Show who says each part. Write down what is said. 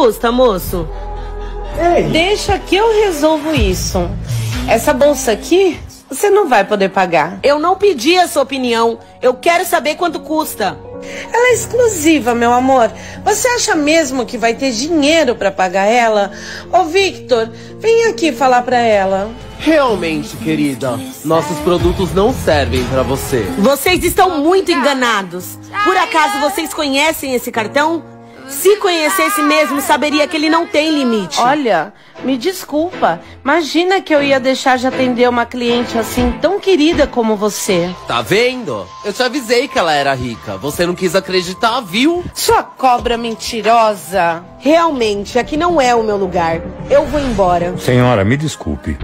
Speaker 1: custa, moço?
Speaker 2: Ei. Deixa que eu resolvo isso. Essa bolsa aqui, você não vai poder pagar.
Speaker 1: Eu não pedi a sua opinião. Eu quero saber quanto custa.
Speaker 2: Ela é exclusiva, meu amor. Você acha mesmo que vai ter dinheiro para pagar ela? Ô, Victor, vem aqui falar para ela.
Speaker 3: Realmente, querida, nossos produtos não servem para você.
Speaker 1: Vocês estão muito enganados. Por acaso vocês conhecem esse cartão? Se conhecesse mesmo, saberia que ele não tem limite.
Speaker 2: Olha, me desculpa. Imagina que eu ia deixar de atender uma cliente assim tão querida como você.
Speaker 3: Tá vendo? Eu te avisei que ela era rica. Você não quis acreditar, viu?
Speaker 2: Sua cobra mentirosa.
Speaker 1: Realmente, aqui não é o meu lugar. Eu vou embora.
Speaker 4: Senhora, me desculpe.